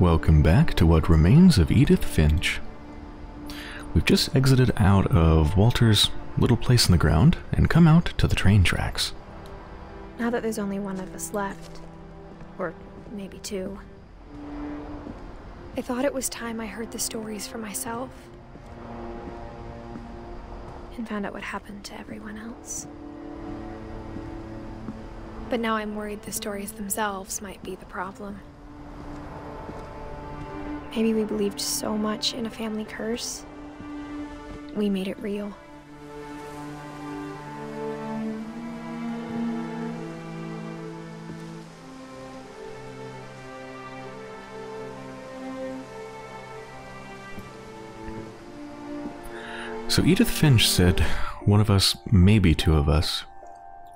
Welcome back to what remains of Edith Finch. We've just exited out of Walter's little place in the ground and come out to the train tracks. Now that there's only one of us left, or maybe two, I thought it was time I heard the stories for myself and found out what happened to everyone else. But now I'm worried the stories themselves might be the problem. Maybe we believed so much in a family curse, we made it real. So Edith Finch said one of us, maybe two of us.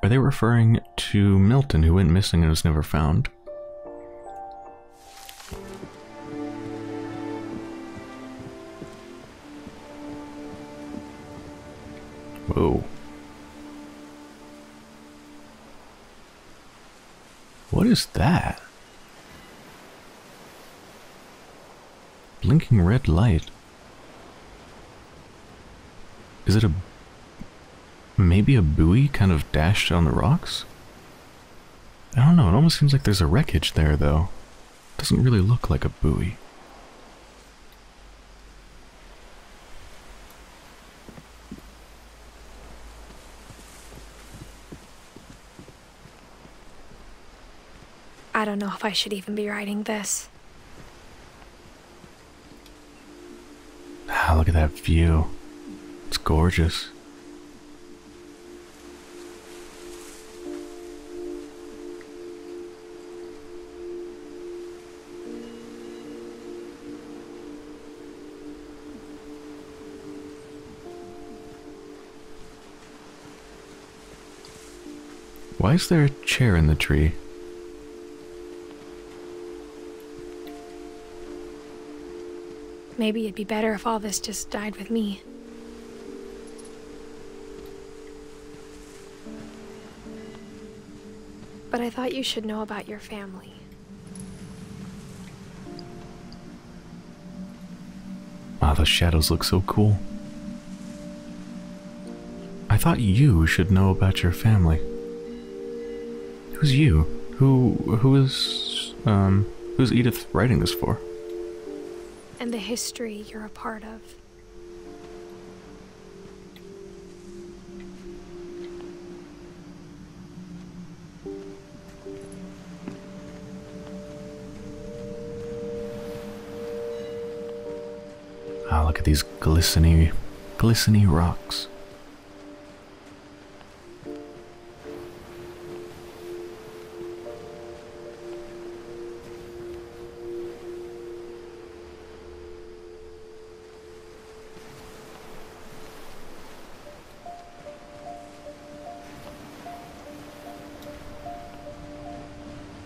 Are they referring to Milton, who went missing and was never found? What is that? Blinking red light. Is it a... maybe a buoy kind of dashed on the rocks? I don't know, it almost seems like there's a wreckage there, though. Doesn't really look like a buoy. Know if I should even be writing this. Ah, look at that view. It's gorgeous. Why is there a chair in the tree? Maybe it'd be better if all this just died with me. But I thought you should know about your family. Wow, those shadows look so cool. I thought you should know about your family. Who's you? Who who is um who's Edith writing this for? And the history you're a part of. Ah, look at these glistening, glistening rocks.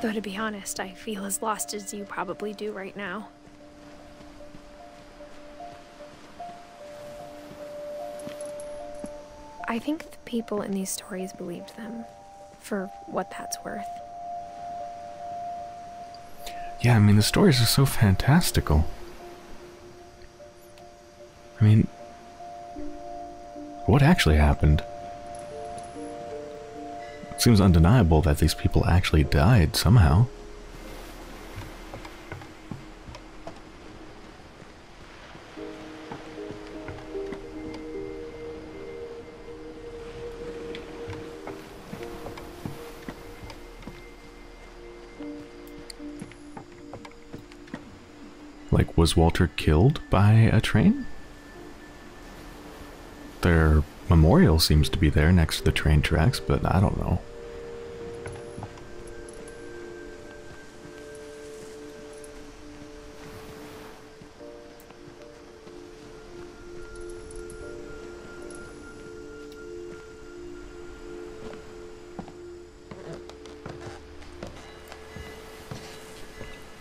Though to be honest, I feel as lost as you probably do right now. I think the people in these stories believed them, for what that's worth. Yeah, I mean, the stories are so fantastical. I mean, what actually happened? Seems undeniable that these people actually died somehow. Like, was Walter killed by a train? Their memorial seems to be there next to the train tracks, but I don't know.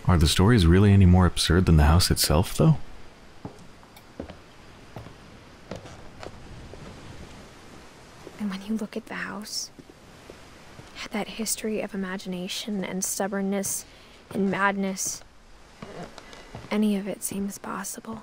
Are the stories really any more absurd than the house itself, though? And when you look at the house, had that history of imagination and stubbornness and madness. any of it seems possible.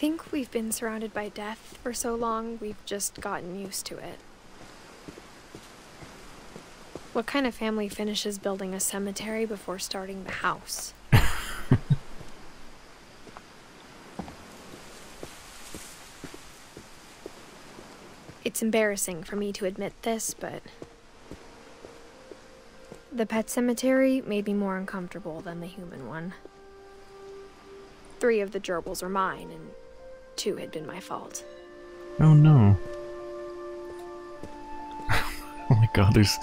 Think we've been surrounded by death for so long, we've just gotten used to it. What kind of family finishes building a cemetery before starting the house? it's embarrassing for me to admit this, but. The pet cemetery made me more uncomfortable than the human one. Three of the gerbils are mine, and two had been my fault. Oh no. oh my god, there's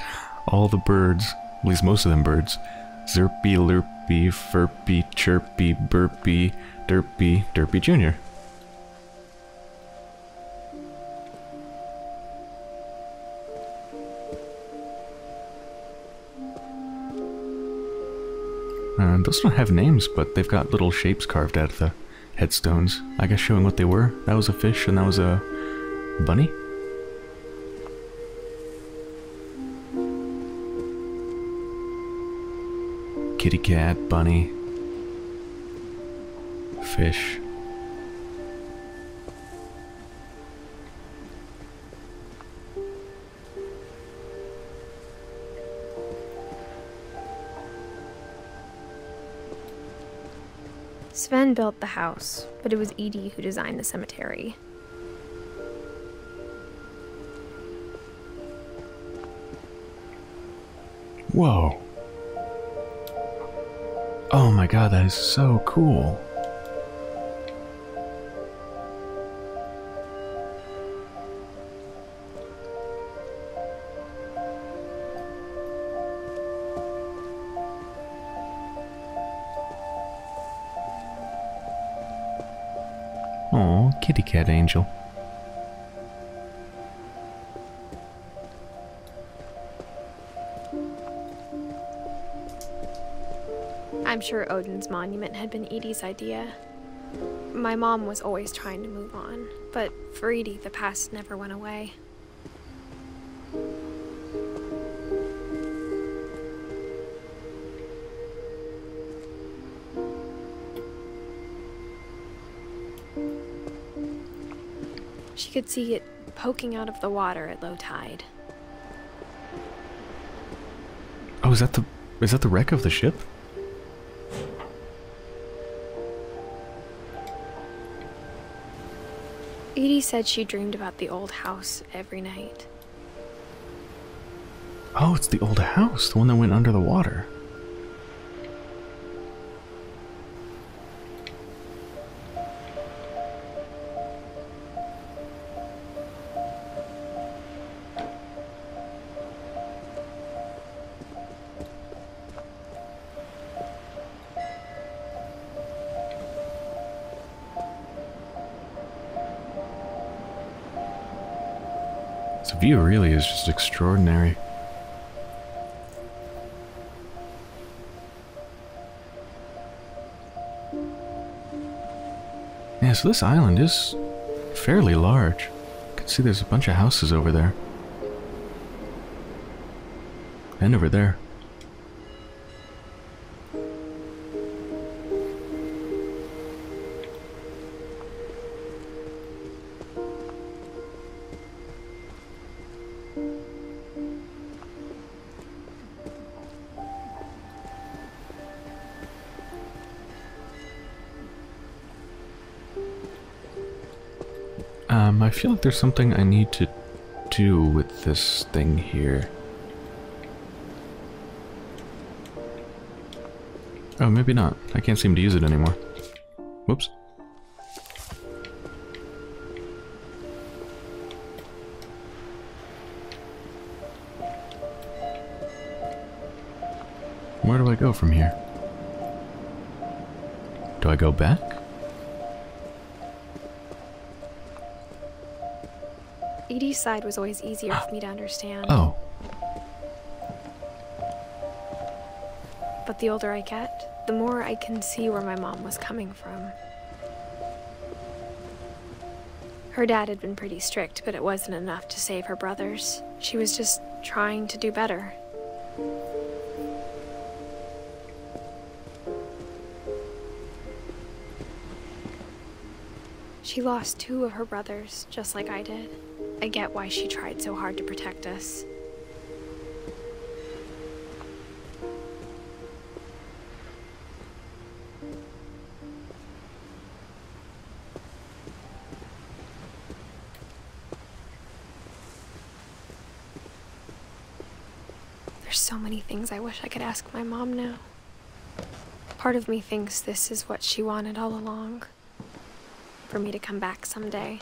all the birds, at least most of them birds. Zerpy, Lurpy, Furpy, Chirpy, Burpy, Derpy, Derpy Jr. Uh, those don't have names, but they've got little shapes carved out of the headstones. I guess showing what they were. That was a fish and that was a bunny? Kitty cat, bunny, fish. Sven built the house, but it was Edie who designed the cemetery. Whoa. Oh my god, that is so cool. Kitty cat angel. I'm sure Odin's monument had been Edie's idea. My mom was always trying to move on, but for Edie, the past never went away. Could see it poking out of the water at low tide. Oh, is that the is that the wreck of the ship? Edie said she dreamed about the old house every night. Oh, it's the old house, the one that went under the water. View really is just extraordinary. Yeah, so this island is fairly large. You can see there's a bunch of houses over there. And over there. Um, I feel like there's something I need to do with this thing here. Oh, maybe not. I can't seem to use it anymore. Whoops. Where do I go from here? Do I go back? Side was always easier for me to understand. Oh, But the older I get, the more I can see where my mom was coming from. Her dad had been pretty strict, but it wasn't enough to save her brothers. She was just trying to do better. She lost two of her brothers, just like I did. I get why she tried so hard to protect us. There's so many things I wish I could ask my mom now. Part of me thinks this is what she wanted all along. For me to come back someday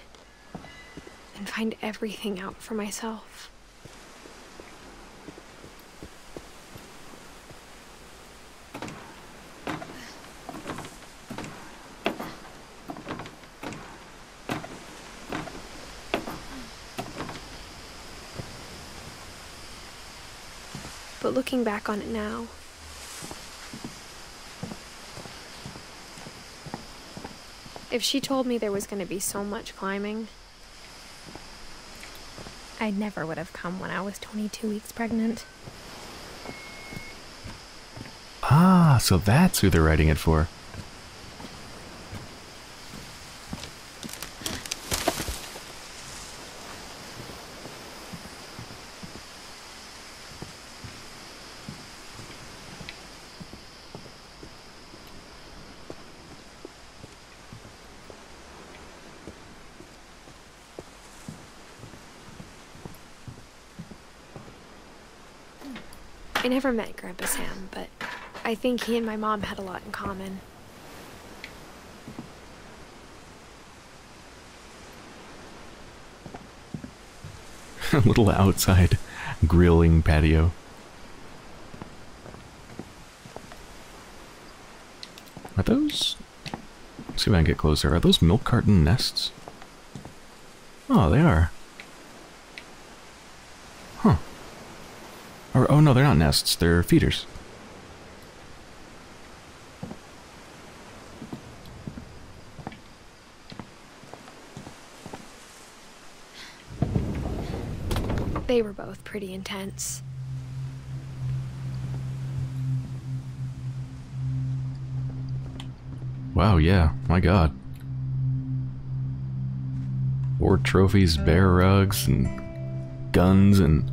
and find everything out for myself. But looking back on it now, if she told me there was going to be so much climbing, I never would have come when I was 22 weeks pregnant. Ah, so that's who they're writing it for. I never met Grandpa Sam, but I think he and my mom had a lot in common. A little outside grilling patio. Are those... Let's see if I can get closer. Are those milk carton nests? Oh, they are. Huh. Or, oh no, they're not nests. They're feeders. They were both pretty intense. Wow, yeah. My god. War trophies, bear rugs, and guns, and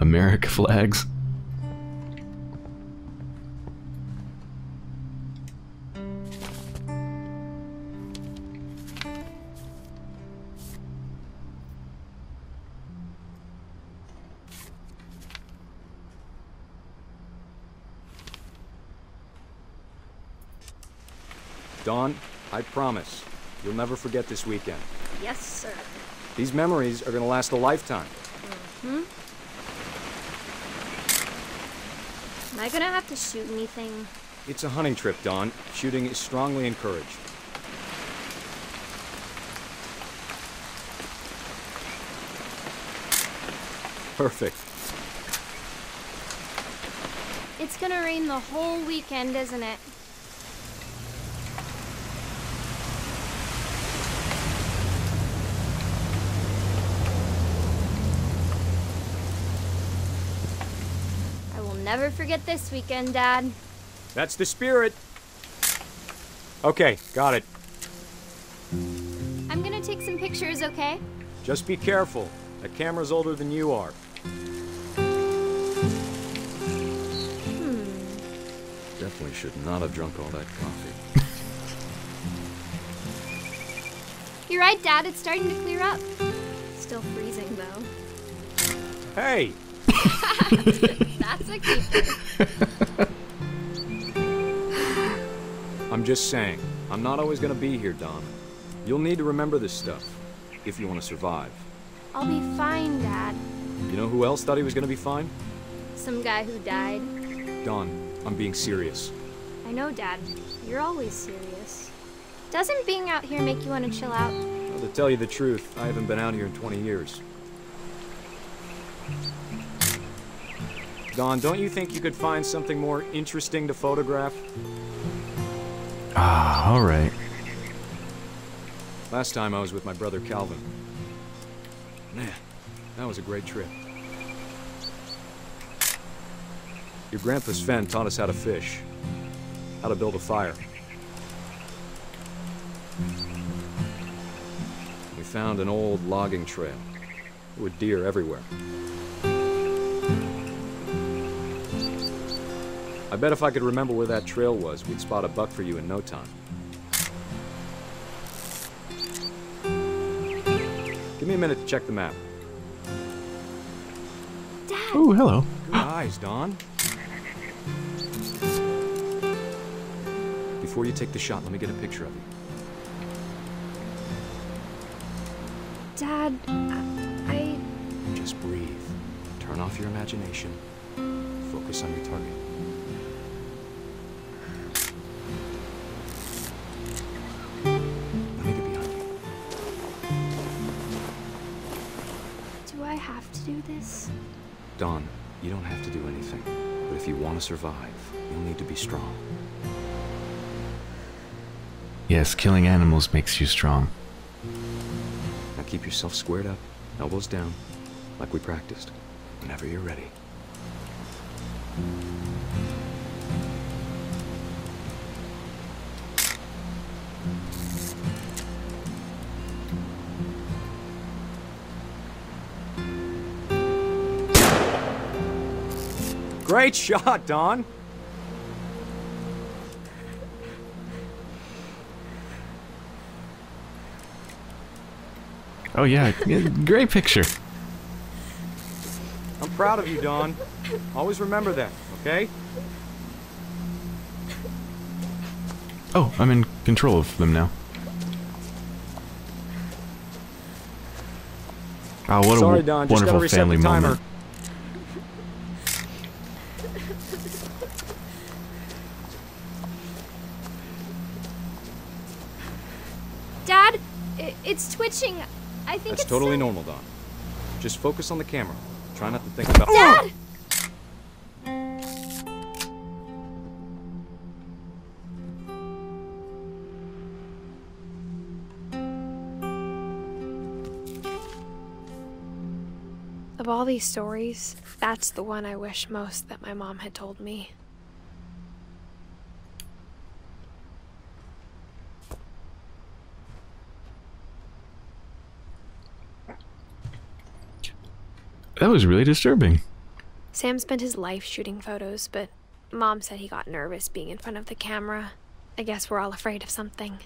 America flags. Promise, you'll never forget this weekend. Yes, sir. These memories are gonna last a lifetime. Hmm? Am I gonna have to shoot anything? It's a hunting trip, Dawn. Shooting is strongly encouraged. Perfect. It's gonna rain the whole weekend, isn't it? Never forget this weekend, Dad. That's the spirit. Okay, got it. I'm gonna take some pictures, okay? Just be careful. The camera's older than you are. Hmm. Definitely should not have drunk all that coffee. You're right, Dad. It's starting to clear up. Still freezing, though. Hey! That's a keeper. I'm just saying, I'm not always gonna be here, Dawn. You'll need to remember this stuff, if you want to survive. I'll be fine, Dad. You know who else thought he was gonna be fine? Some guy who died. Dawn, I'm being serious. I know, Dad. You're always serious. Doesn't being out here make you want to chill out? Well, to tell you the truth, I haven't been out here in 20 years. Dawn, don't you think you could find something more interesting to photograph? Ah, alright. Last time I was with my brother Calvin. Man, that was a great trip. Your grandpa Sven taught us how to fish, how to build a fire. We found an old logging trail with deer everywhere. I bet if I could remember where that trail was, we'd spot a buck for you in no time. Give me a minute to check the map. Dad, Oh, hello. Good eyes, Dawn. Before you take the shot, let me get a picture of you. Dad, I, I Just breathe. Turn off your imagination. Focus on your target. Do this? Dawn, you don't have to do anything. But if you want to survive, you'll need to be strong. Yes, killing animals makes you strong. Now keep yourself squared up, elbows down, like we practiced. Whenever you're ready. Great shot, Dawn! Oh yeah, great picture. I'm proud of you, Dawn. Always remember that, okay? Oh, I'm in control of them now. Oh, what Sorry, a Dawn. Just wonderful family moment. Dad, it's twitching. I think That's it's totally normal, Dawn. Just focus on the camera. Try not to think about. Dad! Of all these stories, that's the one I wish most that my mom had told me. That was really disturbing. Sam spent his life shooting photos, but mom said he got nervous being in front of the camera. I guess we're all afraid of something.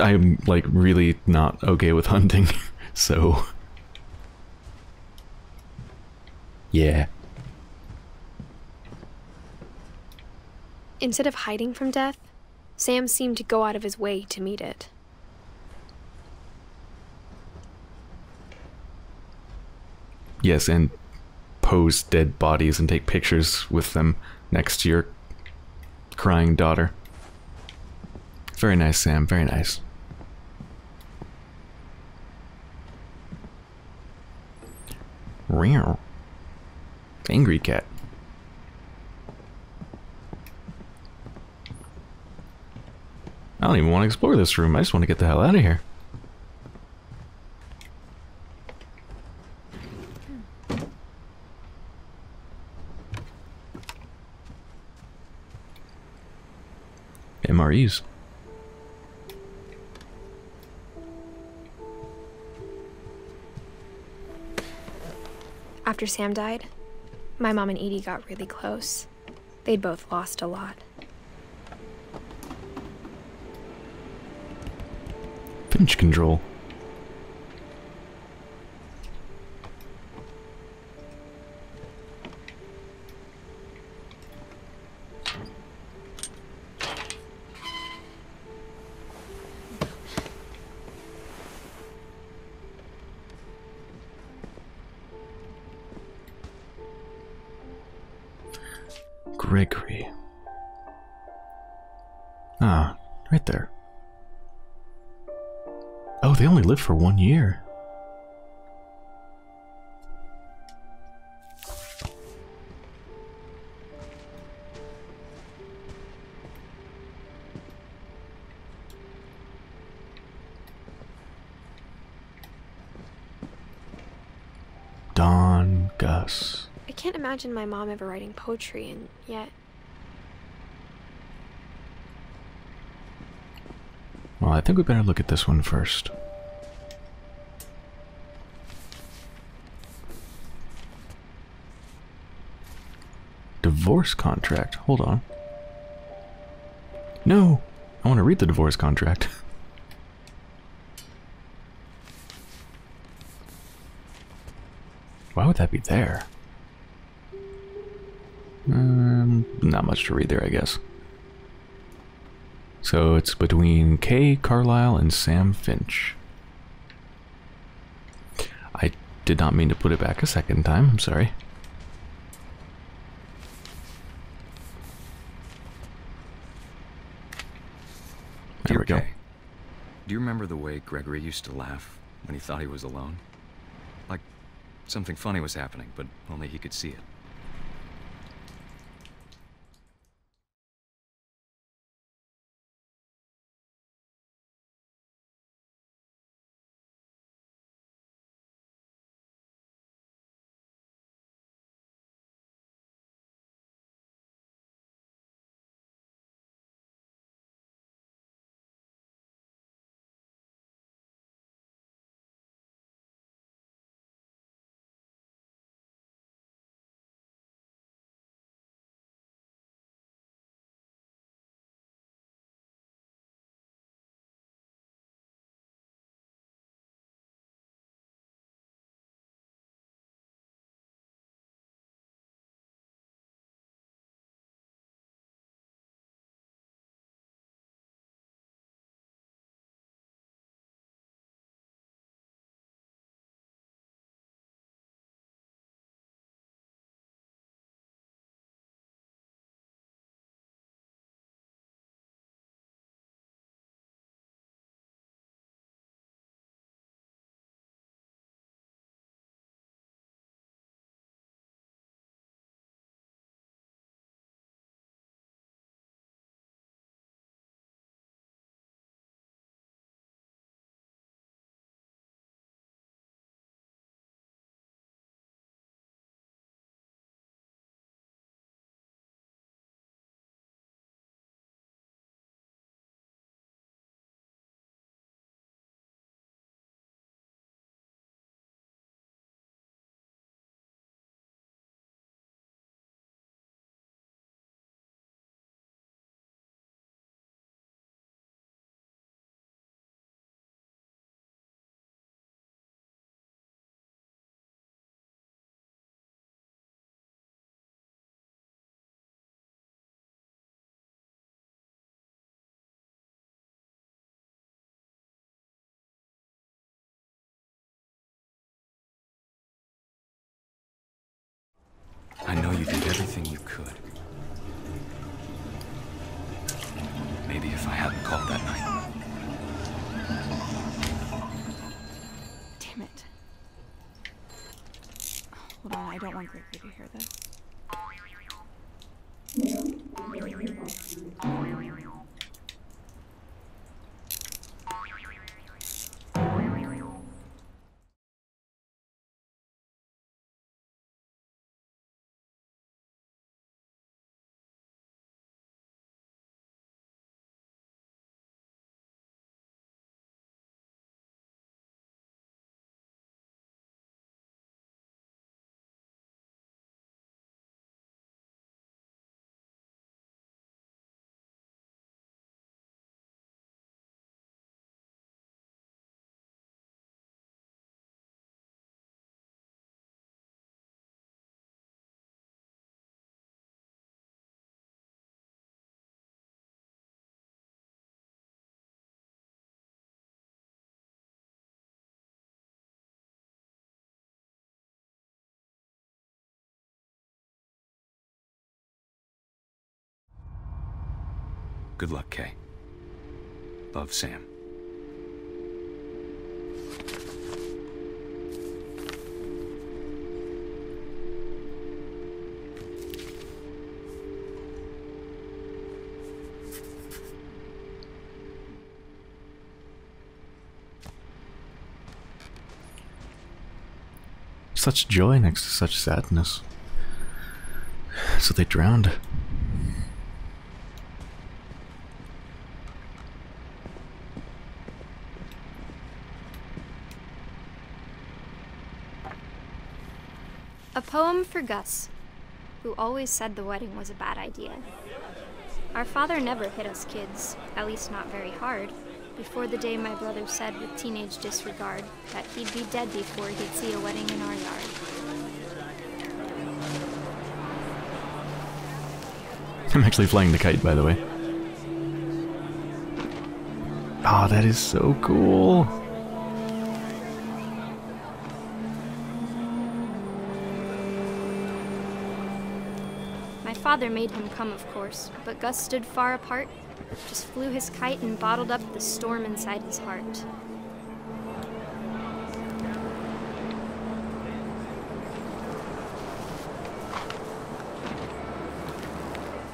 I'm like really not okay with hunting, so yeah. Instead of hiding from death, Sam seemed to go out of his way to meet it. Yes, and pose dead bodies and take pictures with them next to your crying daughter. Very nice, Sam. Very nice. Meow. Angry cat. I don't even want to explore this room. I just want to get the hell out of here. MREs. After Sam died, my mom and Edie got really close. They'd both lost a lot. Pinch control. Gregory. Ah, right there. Oh, they only lived for one year. Dawn Gus. I can't imagine my mom ever writing poetry and yet. Well, I think we better look at this one first. Divorce contract. Hold on. No! I want to read the divorce contract. Why would that be there? Um, not much to read there, I guess. So it's between Kay Carlisle and Sam Finch. I did not mean to put it back a second time, I'm sorry. There Dear we go. Kay, Do you remember the way Gregory used to laugh when he thought he was alone? Like something funny was happening, but only he could see it. Could. Maybe if I hadn't called that night. Damn it. Hold on, I don't want Gregory to hear this. Good luck, Kay. Love, Sam. Such joy next to such sadness. So they drowned. Poem for Gus, who always said the wedding was a bad idea. Our father never hit us kids, at least not very hard, before the day my brother said with teenage disregard that he'd be dead before he'd see a wedding in our yard. I'm actually flying the kite, by the way. Oh, that is so cool. Father made him come, of course, but Gus stood far apart, just flew his kite and bottled up the storm inside his heart.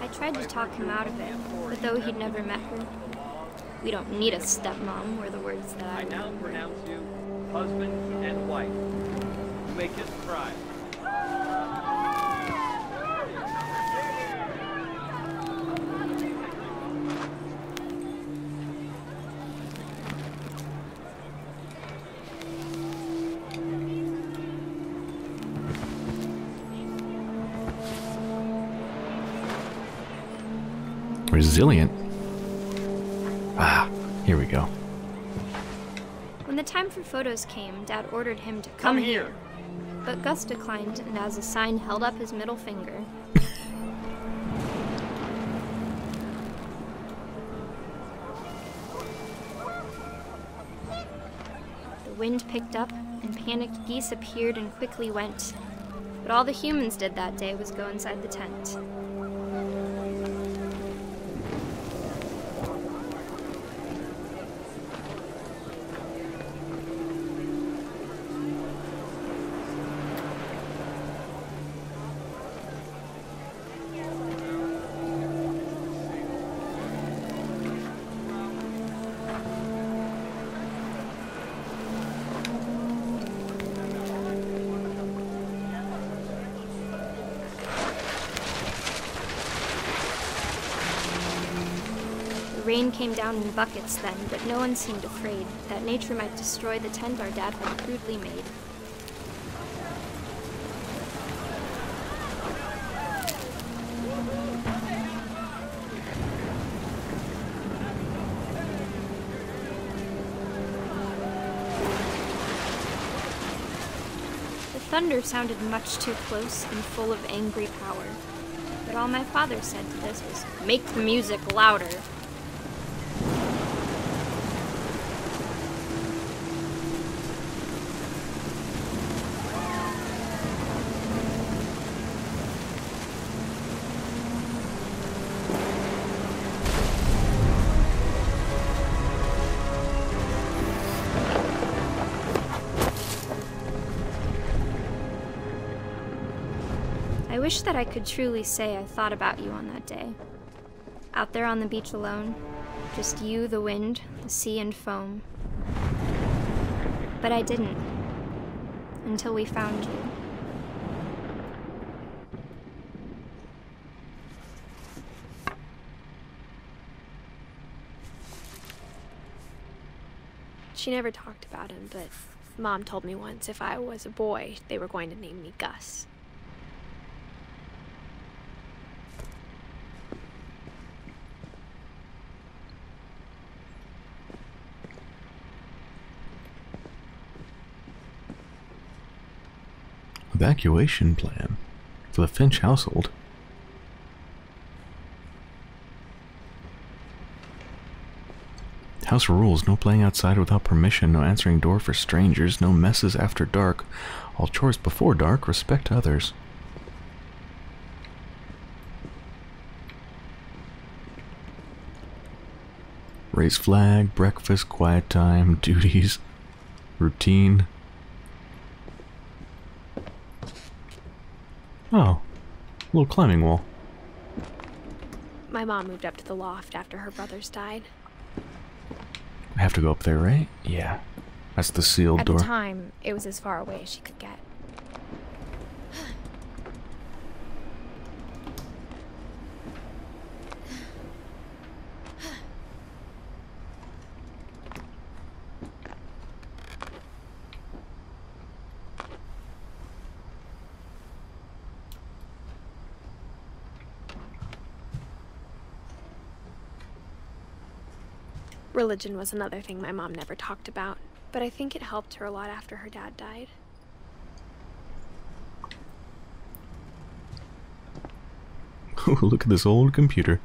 I tried to talk him out of it, but though he'd never met her, we don't need a stepmom were the words that I I now pronounce you husband and wife. You may kiss the bride. Resilient. Ah, here we go. When the time for photos came, Dad ordered him to come, here. But Gus declined and, as a sign, held up his middle finger. the wind picked up, and panicked geese appeared and quickly went. But all the humans did that day was go inside the tent. Rain came down in buckets then, but no one seemed afraid that nature might destroy the tent our dad had crudely made. The thunder sounded much too close and full of angry power. But all my father said to this was, Make the music louder. Wish that I could truly say I thought about you on that day. Out there on the beach alone, just you, the wind, the sea, and foam. But I didn't. Until we found you. She never talked about him, but Mom told me once if I was a boy, they were going to name me Gus. Evacuation plan for the Finch household. House rules no playing outside without permission, no answering door for strangers, no messes after dark, all chores before dark, respect others. Raise flag, breakfast, quiet time, duties, routine. Oh, a little climbing wall. My mom moved up to the loft after her brothers died. I have to go up there, right? Yeah. That's the sealed At door. the time, it was as far away as she could get. Religion was another thing my mom never talked about, but I think it helped her a lot after her dad died. Oh, look at this old computer.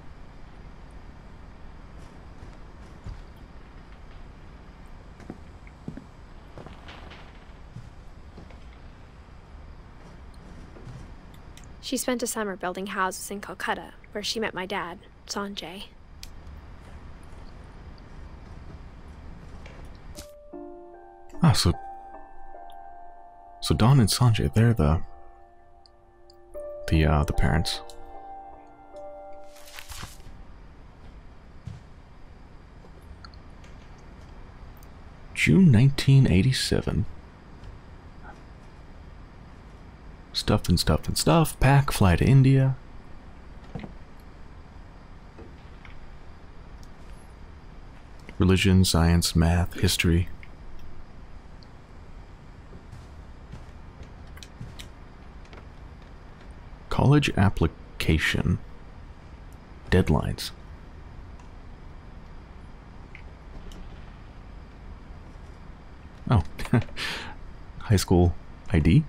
She spent a summer building houses in Calcutta, where she met my dad, Sanjay. Ah, so... So Dawn and Sanjay, they're the... The, uh, the parents. June 1987. Stuff and stuff and stuff. Pack, fly to India. Religion, science, math, history. College application. Deadlines. Oh, high school ID?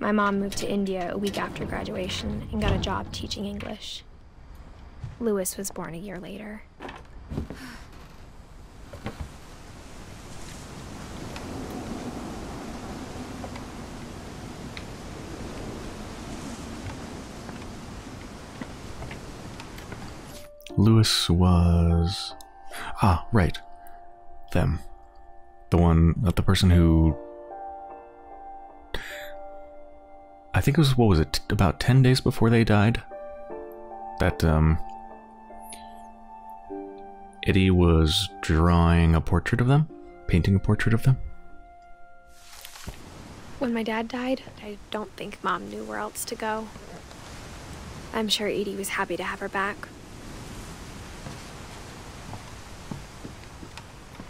My mom moved to India a week after graduation and got a job teaching English. Lewis was born a year later. Lewis was. Ah, right. Them. The one, not the person who. I think it was, what was it, about 10 days before they died? That, um. Eddie was drawing a portrait of them? Painting a portrait of them? When my dad died, I don't think mom knew where else to go. I'm sure Edie was happy to have her back.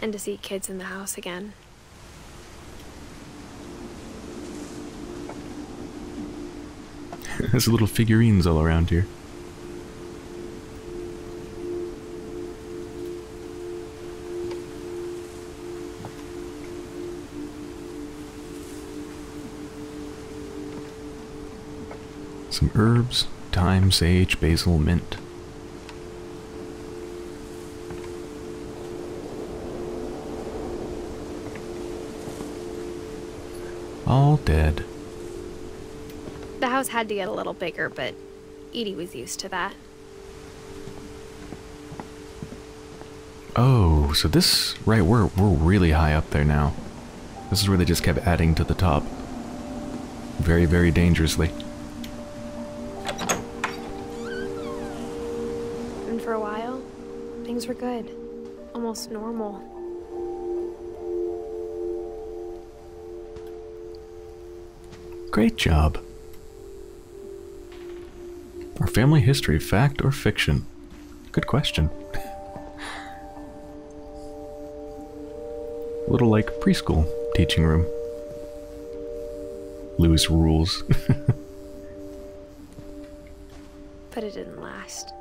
And to see kids in the house again. There's little figurines all around here. Some herbs, thyme, sage, basil, mint. All dead. The house had to get a little bigger, but Edie was used to that. Oh, so this right we're we're really high up there now. This is where they just kept adding to the top. Very, very dangerously. And for a while, things were good. Almost normal. Great job. Our family history, fact or fiction? Good question. A little like preschool teaching room. Lewis rules. But it didn't last.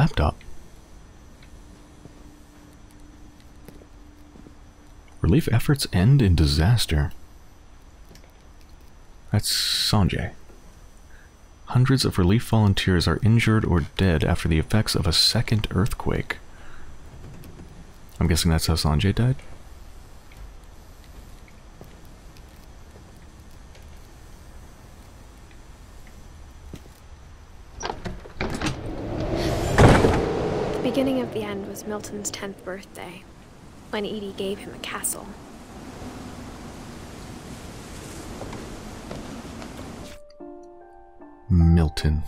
Laptop. Relief efforts end in disaster. That's Sanjay. Hundreds of relief volunteers are injured or dead after the effects of a second earthquake. I'm guessing that's how Sanjay died? The beginning of the end was Milton's 10th birthday, when Edie gave him a castle. Milton.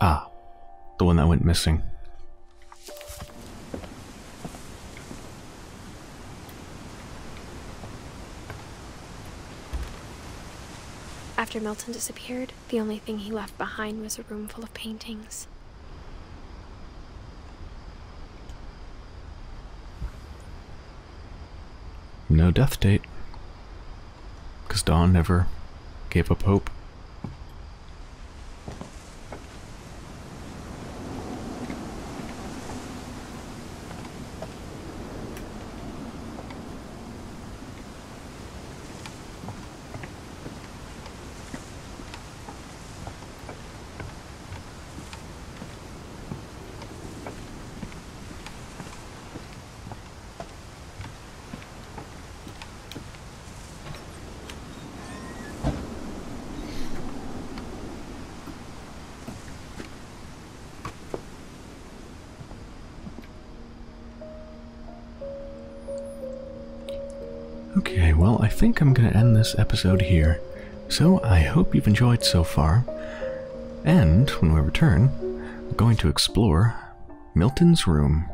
Ah, the one that went missing. After Milton disappeared, the only thing he left behind was a room full of paintings. Death date. Because Dawn never gave up hope. I'm going to end this episode here. So I hope you've enjoyed so far. And when we return, we're going to explore Milton's room.